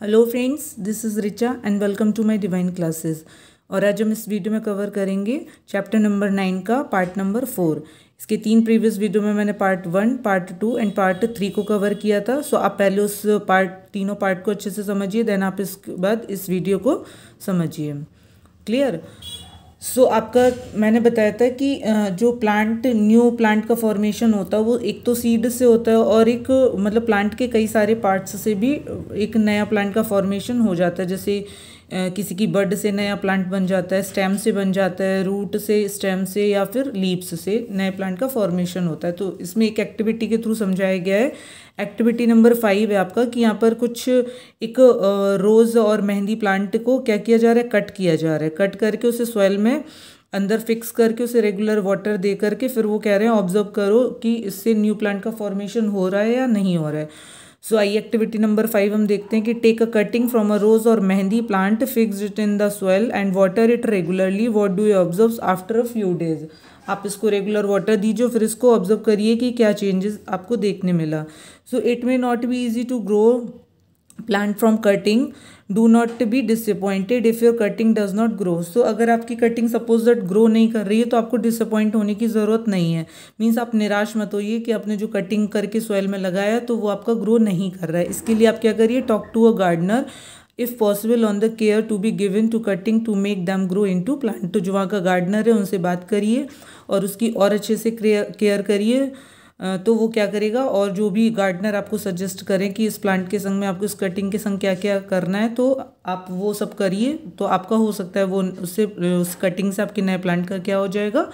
Hello friends this is Richa and welcome to my divine classes और आज हम इस वीडियो में कवर करेंगे चैप्टर नंबर नाइन का पार्ट नंबर फोर इसके तीन प्रीवियस वीडियो में मैंने part one part two and part three को कवर किया था। सो आप पहले उस पार्ट तीनों पार्ट को अच्छे से समझिए देन आप इसके बाद इस वीडियो को समझिए। क्लियर सो so, आपका मैंने बताया था कि जो प्लांट न्यू प्लांट का फॉर्मेशन होता है वो एक तो सीड से होता है और एक मतलब प्लांट के कई सारे पार्ट्स से भी एक नया प्लांट का फॉर्मेशन हो जाता है। जैसे किसी की बड से नया प्लांट बन जाता है स्टेम से बन जाता है रूट से स्टेम से या फिर लीव्स से नए प्लांट का फॉर्मेशन होता है। तो इसमें एक एक्टिविटी के थ्रू समझाया गया है। एक्टिविटी नंबर फाइव है आपका कि यहाँ पर कुछ एक रोज़ और मेहंदी प्लांट को क्या किया जा रहा है? कट किया जा रहा है। कट करके उसे सॉइल में अंदर फिक्स करके उसे रेगुलर वाटर दे करके फिर वो कह रहे हैं ऑब्ज़र्व करो कि इससे न्यू प्लांट का फॉर्मेशन हो रहा है या नहीं हो रहा है। So I activity number five हम देखते हैं कि take a cutting from a rose और mehndi plant fix it in the soil and water it regularly what do you observe after a few days आप इसको रेगुलर वाटर दीजिए, फिर इसको ऑब्ज़र्व करिए कि क्या चेंजेस आपको देखने मिला। So it may not be easy to grow plant from cutting do not be disappointed if your cutting does not grow so अगर आपकी कटिंग सपोज़ दैट ग्रो नहीं कर रही है तो आपको डिसअपॉइंट होने की ज़रूरत नहीं है। मीन्स आप निराश मत होइए कि आपने जो कटिंग करके सॉइल में लगाया तो वो आपका ग्रो नहीं कर रहा है। इसके लिए आप क्या करिए talk to a gardener if possible on the care to be given to cutting to make them grow into plant तो जो वहाँ का गार्डनर है, उनसे बात करिए और उसकी और अच्छे से केयर करिए। तो वो क्या करेगा? और जो भी गार्डनर आपको सजेस्ट करें कि इस प्लांट के संग में आपको इस कटिंग के संग क्या क्या करना है तो आप वो सब करिए। तो आपका हो सकता है वो उससे उस कटिंग से आपके नए प्लांट का क्या हो जाएगा?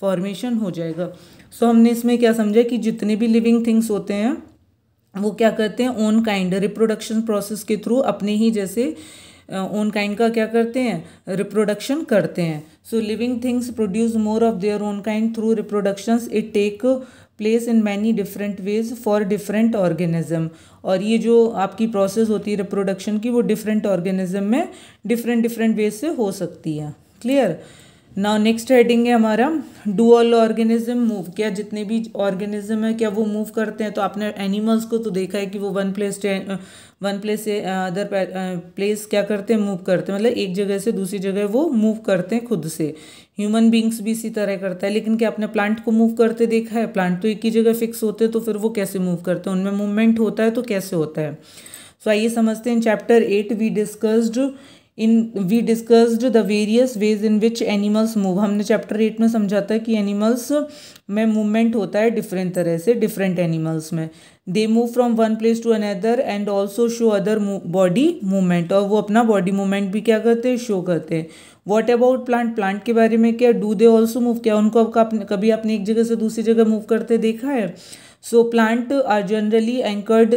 फॉर्मेशन हो जाएगा। सो so, हमने इसमें क्या समझा कि जितने भी लिविंग थिंग्स होते हैं वो क्या करते हैं? ओन काइंड रिप्रोडक्शन प्रोसेस के थ्रू अपने ही जैसे ओन काइंड का क्या करते हैं? रिप्रोडक्शन करते हैं। So living things produce more of their own kind through reproductions it take place in many different ways for different organism और ये जो आपकी प्रोसेस होती है रिप्रोडक्शन की, वो डिफरेंट ऑर्गेनिज्म में डिफरेंट डिफरेंट वेज से हो सकती है। क्लियर नाउ नेक्स्ट हेडिंग है हमारा डू ऑल ऑर्गेनिज्म मूव क्या जितने भी ऑर्गेनिज्म है क्या वो मूव करते हैं? तो आपने एनिमल्स को तो देखा है कि वो वन प्लेस वन प्लेस से अदर प्लेस क्या करते हैं? मूव करते हैं। मतलब एक जगह से दूसरी जगह वो मूव करते हैं खुद से। ह्यूमन बींग्स भी इसी तरह करता है। लेकिन क्या आपने प्लांट को मूव करते देखा है? प्लांट तो एक ही जगह फिक्स होते हैं तो फिर वो कैसे मूव करते हैं? उनमें मूवमेंट होता है तो कैसे होता है? सो so, आइए समझते हैं। Chapter eight we discussed in we discussed the various ways in which animals move हमने चैप्टर एट में समझा था कि एनिमल्स में मूवमेंट होता है डिफरेंट तरह से डिफरेंट एनिमल्स में. They move from one place to another and also show other body movement और वो अपना बॉडी मूवमेंट भी क्या करते हैं? शो करते हैं. वॉट अबाउट प्लांट प्लांट के बारे में क्या? डू दे ऑल्सो मूव क्या उनको कभी आपने एक जगह से दूसरी जगह मूव करते देखा है? So plant are generally anchored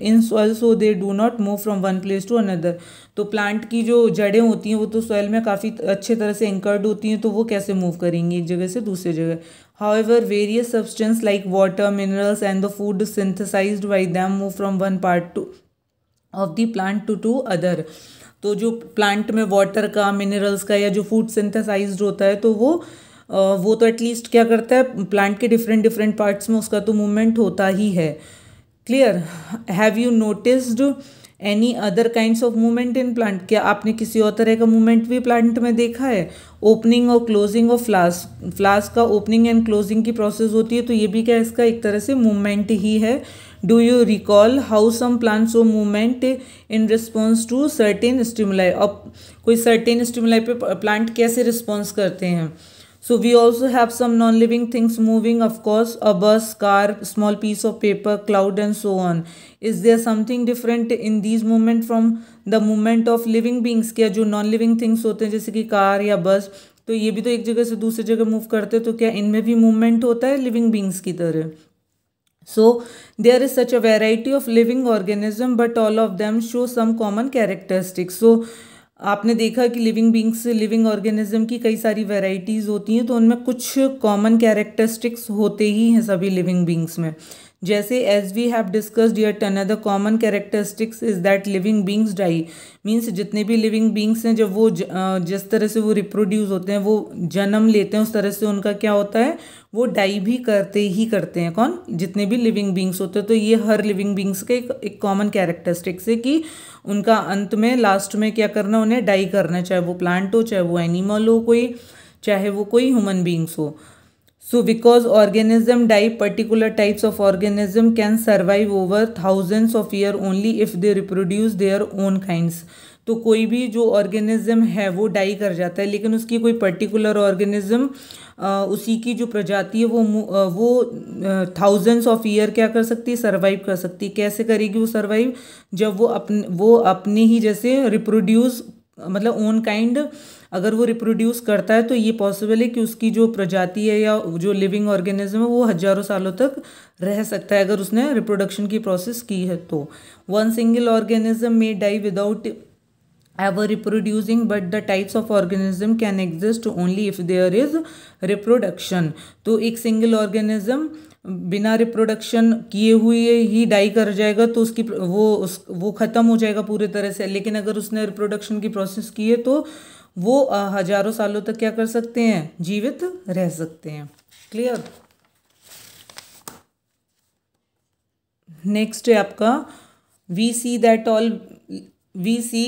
in soil so they do not move from one place to another तो प्लांट की जो जड़ें होती हैं, वो तो सॉइल में काफ़ी अच्छे तरह से एंकर्ड होती हैं तो वो कैसे मूव करेंगी एक जगह से दूसरी जगह? However various substance like water minerals and the food synthesise by them move from one part to of the plant to to other तो जो प्लांट में वाटर का मिनरल्स का या जो फ़ूड सिंथेसाइज होता है तो वो वो तो एटलीस्ट क्या करता है प्लांट के डिफरेंट डिफरेंट पार्ट्स में उसका तो मूवमेंट होता ही है। Clear have you noticed any other kinds of movement in plant क्या आपने किसी और तरह का मूवमेंट भी प्लांट में देखा है? ओपनिंग और क्लोजिंग ऑफ़ फ्लास्क फ्लास्क का ओपनिंग एंड क्लोजिंग की प्रोसेस होती है तो ये भी क्या इसका एक तरह से मूवमेंट ही है। Do you recall how some plants o movement in response to certain stimuli अब कोई सर्टेन स्टिमुलाई पे प्लांट कैसे रिस्पॉन्स करते हैं? So we also have some non-living things moving, of course, a bus, car, small piece of paper, cloud and so on. Is there something different in these movement from the movement of living beings? क्या जो non-living things होते हैं जैसे कि car या बस तो ये भी तो एक जगह से दूसरी मूव करते हैं तो क्या इनमें भी मूवमेंट होता है लिविंग बींग्स की तरह so there is such a variety of living organism but all of them show some common characteristics so आपने देखा कि लिविंग बींग्स लिविंग ऑर्गेनिज्म की कई सारी वेराइटीज़ होती हैं तो उनमें कुछ कॉमन कैरेक्टरिस्टिक्स होते ही हैं सभी लिविंग बींग्स में। जैसे as we have discussed yet another common characteristics is that living beings die means जितने भी लिविंग बींग्स हैं, जब वो जिस तरह से वो रिप्रोड्यूस होते हैं, वो जन्म लेते हैं, उस तरह से उनका क्या होता है? वो डाई भी करते ही करते हैं। कौन? जितने भी लिविंग बींग्स होते हैं तो ये हर लिविंग बींग्स का एक कॉमन कैरेक्टरिस्टिक्स है कि उनका अंत में लास्ट में क्या करना, उन्हें डाई करना, चाहे वो प्लांट हो, चाहे वो एनिमल हो, कोई, चाहे वो कोई ह्यूमन बींग्स हो। So because organism die, particular types of organism can survive over thousands of year only if they reproduce their own kinds. तो कोई भी जो ऑर्गेनिज्म है वो डाई कर जाता है लेकिन उसकी कोई पर्टिकुलर ऑर्गेनिज्म उसी की जो प्रजाति है वो वो थाउजेंड्स ऑफ़ ईयर क्या कर सकती है? सर्वाइव कर सकती है। कैसे करेगी वो सर्वाइव जब वो अपने वो अपने ही जैसे रिप्रोड्यूस मतलब ओन काइंड अगर वो रिप्रोड्यूस करता है तो ये पॉसिबल है कि उसकी जो प्रजाति है या जो लिविंग ऑर्गेनिज्म है, वो हज़ारों सालों तक रह सकता है अगर उसने रिप्रोडक्शन की प्रोसेस की है तो। वन सिंगल ऑर्गेनिज्म में die without ever reproducing, but the types of organism can exist only if there is reproduction. तो एक सिंगल ऑर्गेनिज्म बिना रिप्रोडक्शन किए हुए ही डाई कर जाएगा तो उसकी वो उस, वो ख़त्म हो जाएगा पूरी तरह से। लेकिन अगर उसने रिप्रोडक्शन की प्रोसेस की है तो वो हज़ारों सालों तक क्या कर सकते हैं? जीवित रह सकते हैं। क्लियर नेक्स्ट है आपका। We see that all we see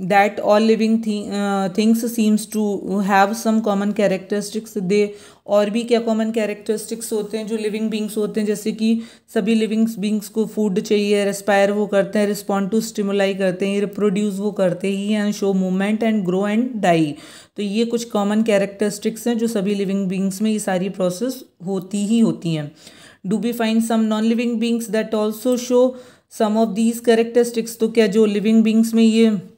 that all living thi- uh, things seems to have some common characteristics. They और भी क्या कॉमन कैरेक्टरिस्टिक्स होते हैं जो लिविंग बींग्स होते हैं? जैसे कि सभी लिविंग बींग्स को फ़ूड चाहिए रेस्पायर वो करते हैं रिस्पॉन्ड टू स्टिमुलाई करते हैं रिप्रोड्यूस वो करते ही and show movement and grow and die तो ये कुछ कॉमन कैरेक्टरिस्टिक्स हैं जो सभी लिविंग बींग्स में ये सारी प्रोसेस होती ही होती हैं। Do we find some non living beings that also show some of these characteristics तो क्या जो लिविंग बींग्स में ये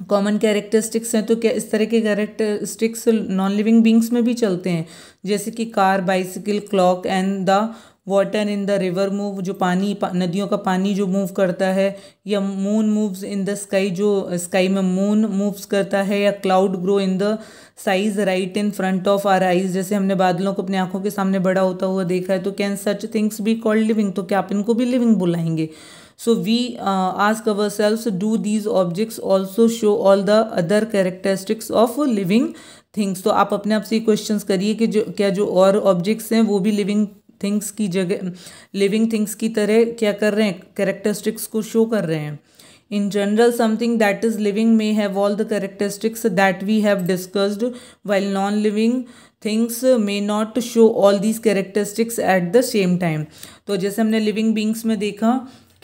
कॉमन कैरेक्टरिस्टिक्स हैं तो क्या इस तरह के कैरेक्टरिस्टिक्स नॉन लिविंग बींग्स में भी चलते हैं? जैसे कि car bicycle clock and the water in the river move जो पानी पा, नदियों का पानी जो मूव करता है या moon moves in the sky जो स्काई में मून मूव्स करता है या cloud grow in the size right in front of our eyes जैसे हमने बादलों को अपनी आँखों के सामने बड़ा होता हुआ देखा है तो can such things be called living तो क्या आप इनको भी लिविंग बुलाएँगे? So we uh, ask ourselves do these objects also show all the other characteristics of living things तो आप अपने आप से क्वेश्चंस करिए कि जो क्या जो और ऑब्जेक्ट्स हैं वो भी लिविंग थिंग्स की जगह लिविंग थिंग्स की तरह क्या कर रहे हैं कैरेक्टरिस्टिक्स को शो कर रहे हैं in general something that is living may have all the characteristics that we have discussed while non living things may not show all these characteristics at the same time तो जैसे हमने living beings में देखा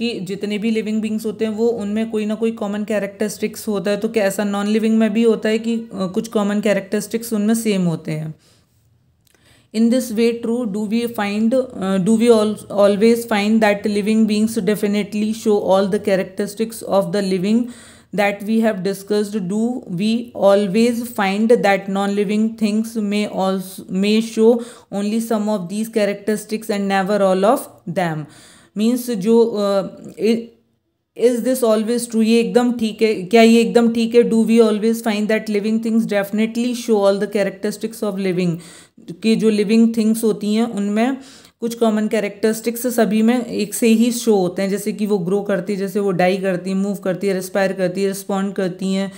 कि जितने भी living beings होते हैं, वो उनमें कोई ना कोई कॉमन कैरेक्टरिस्टिक्स होता है। तो क्या ऐसा नॉन लिविंग में भी होता है कि कुछ कॉमन कैरेक्टरिस्टिक्स उनमें सेम होते हैं? In this way true do we find do we always find that living beings definitely show all the characteristics of the living that we have discussed? Do we always find that non-living things may also may show only some of these characteristics and never all of them? Means जो is this always true ये एकदम ठीक है। क्या ये एकदम ठीक है? Do we always find that living things definitely show all the characteristics of living कि जो लिविंग थिंग्स होती हैं, उनमें कुछ कॉमन कैरेक्टरिस्टिक्स सभी में एक से ही शो होते हैं। जैसे कि वो ग्रो करती है जैसे वो डाई करती है मूव करती है रिस्पायर करती है रिस्पॉन्ड करती हैं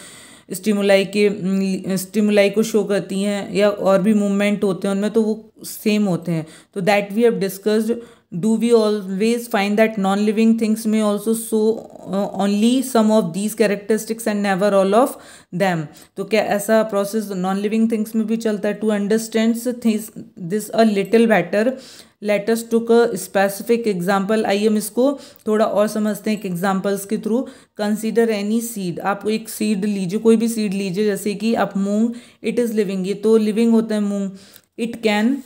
स्टिमुलाई के स्टिमुलाई को शो करती हैं, या और भी मूवमेंट होते हैं उनमें तो वो सेम होते हैं। तो that we have discussed do we always find that non-living things may also show uh, only some of these characteristics and never all of them तो क्या ऐसा process non-living things में भी चलता है to understand this a little better let us took a specific example आइए हम इसको थोड़ा और समझते हैं एक एग्जाम्पल्स के थ्रू कंसिडर एनी सीड आप एक सीड लीजिए कोई भी सीड लीजिए जैसे कि आप मूंग इट इज़ लिविंग ये तो लिविंग होता है moong it can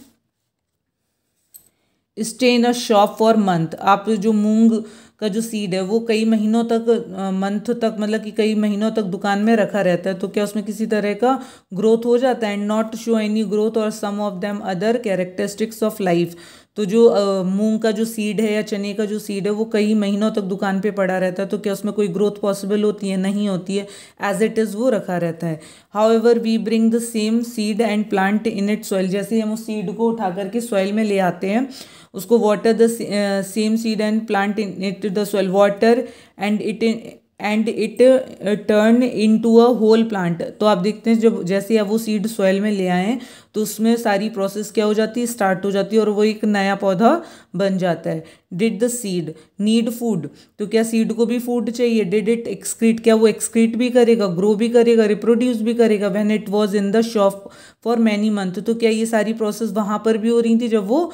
stay in a shop for month आप जो मूंग का जो सीड है, वो कई महीनों तक मंथ तक मतलब कि कई महीनों तक दुकान में रखा रहता है तो क्या उसमें किसी तरह का ग्रोथ हो जाता है? And not show any growth और some of them other characteristics of life तो जो मूंग का जो सीड है या चने का जो सीड है, वो कई महीनों तक दुकान पे पड़ा रहता है तो क्या उसमें कोई ग्रोथ पॉसिबल होती है? नहीं होती है। एज इट इज़ वो रखा रहता है। However we bring the same seed and plant in it soil जैसे हम उस सीड को उठा करके सॉइल में ले आते हैं, उसको water the same seed and plant in it the soil water and it and it turn into a whole plant तो आप देखते हैं जब जैसे आप वो सीड सॉइल में ले आए तो उसमें सारी प्रोसेस क्या हो जाती है? स्टार्ट हो जाती है और वो एक नया पौधा बन जाता है। Did the seed need food तो क्या सीड को भी फ़ूड चाहिए? डिड इट एक्सक्रीट क्या वो एक्सक्रीट भी करेगा? ग्रो भी करेगा? रिप्रोड्यूस भी करेगा? When it was in the shop for many month तो क्या ये सारी प्रोसेस वहाँ पर भी हो रही थी जब वो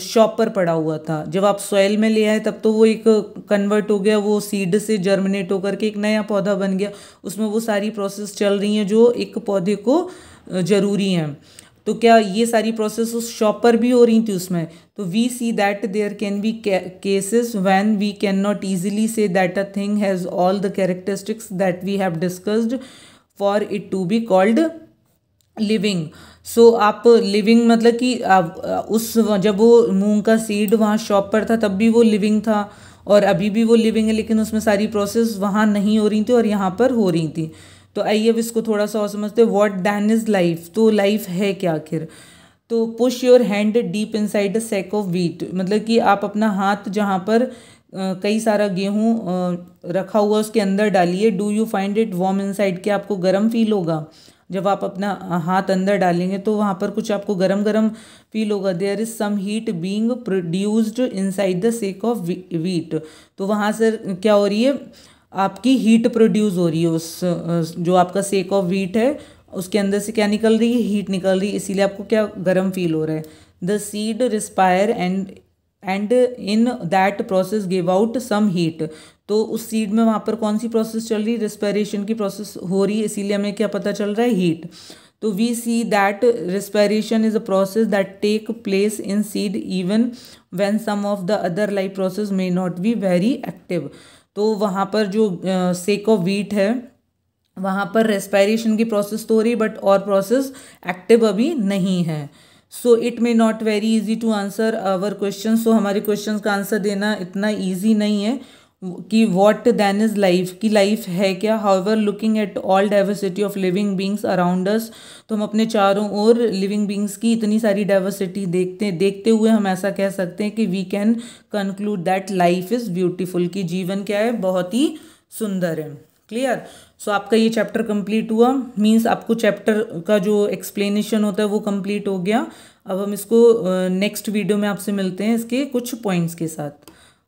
शॉप पर पड़ा हुआ था। जब आप सॉइल में ले आए, तब तो वो एक कन्वर्ट हो गया, वो सीड से जर्मिनेट होकर के एक नया पौधा बन गया। उसमें वो सारी प्रोसेस चल रही हैं जो एक पौधे को ज़रूरी हैं। तो क्या ये सारी प्रोसेस उस शॉप पर भी हो रही थी उसमें? तो we see that there can be cases when we can not easily say that a thing has all the characteristics that we have discussed for it to be called living so so, आप living मतलब कि उस जब वो मूंग का seed वहाँ shop पर था तब भी वो लिविंग था। और अभी भी वो लिविंग है लेकिन उसमें सारी प्रोसेस वहाँ नहीं हो रही थी और यहाँ पर हो रही थी। तो आइए अब इसको थोड़ा सा और समझते वॉट दैन इज़ लाइफ तो लाइफ है क्या आखिर? तो push your hand deep inside sack of wheat मतलब कि आप अपना हाथ जहाँ पर कई सारा गेहूँ रखा हुआ उसके अंदर डालिए। Do you find it warm inside के आपको गर्म फील होगा? जब आप अपना हाथ अंदर डालेंगे तो वहाँ पर कुछ आपको गरम गरम फील होगा there is some heat being produced inside the sack of wheat तो वहाँ से क्या हो रही है? आपकी हीट प्रोड्यूस हो रही है उस जो आपका सेक ऑफ़ वीट है, उसके अंदर से क्या निकल रही है? हीट निकल रही है। इसीलिए आपको क्या गर्म फील हो रहा है? The seed respire and and in that process give out some heat तो उस सीड में वहाँ पर कौन सी प्रोसेस चल रही? है रिस्पायरेशन की प्रोसेस हो रही है, इसीलिए हमें क्या पता चल रहा है? हीट तो we see that respiration is a process that take place in seed even when some of the other life process may not be very active तो वहाँ पर जो सेक ऑफ़ वीट है, वहाँ पर रेस्पायरेशन की प्रोसेस तो हो रही बट और प्रोसेस एक्टिव अभी नहीं है। So it may not very easy to answer our question so हमारे क्वेश्चन का आंसर देना इतना ईजी नहीं है। कि वॉट दैन इज़ लाइफ की लाइफ है क्या? However looking at all diversity of living beings around us तो हम अपने चारों ओर लिविंग बींग्स की इतनी सारी डाइवर्सिटी देखते देखते हुए हम ऐसा कह सकते हैं कि we can conclude that life is beautiful की जीवन क्या है? बहुत ही सुंदर है। क्लियर सो so, आपका ये चैप्टर कंप्लीट हुआ मींस आपको चैप्टर का जो एक्सप्लेनेशन होता है वो कंप्लीट हो गया। अब हम इसको नेक्स्ट वीडियो में आपसे मिलते हैं इसके कुछ पॉइंट्स के साथ।